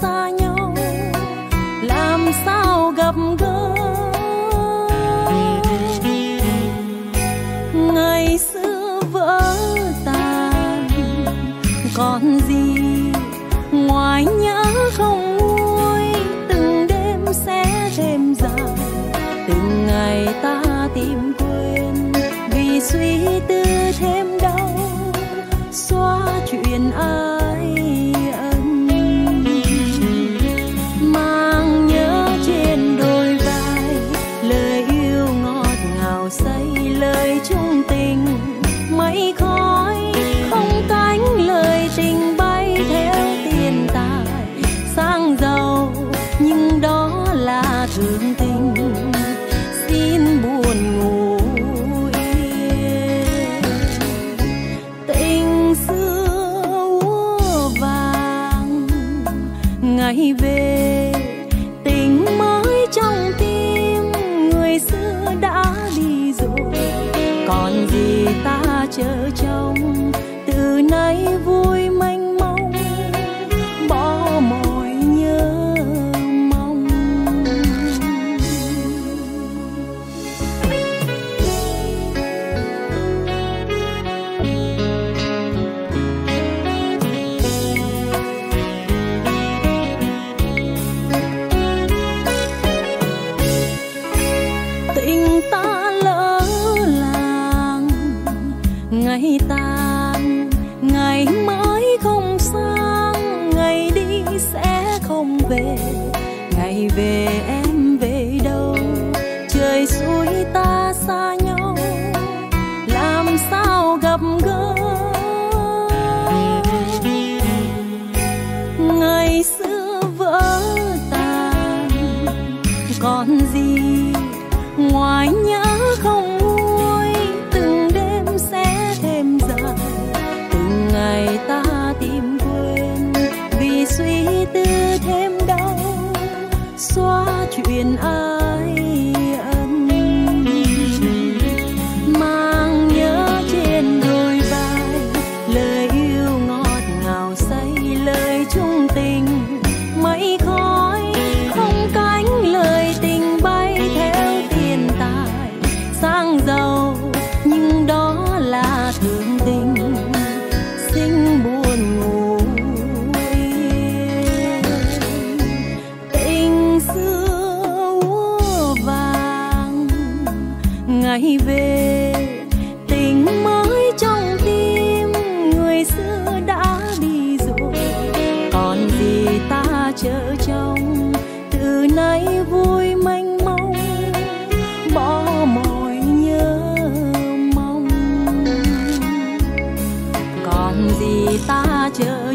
xa nhau làm sao gặp gỡ? Ngày xưa thương tình xin buồn ngủ yên. Tình xưa úa vàng ngày về gian ngày mãi không sang, ngày đi sẽ không về. Ngày về em về đâu? Trời suối ta xa nhau. Làm sao gặp gỡ? Ngày xưa vỡ tan. Còn gì ngoài nhau? ngày về, tình mới trong tim, người xưa đã đi rồi. Còn gì ta chờ trong từ nay vui manh mông, bỏ mọi nhớ mong. Còn gì ta chờ